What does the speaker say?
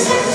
Yes.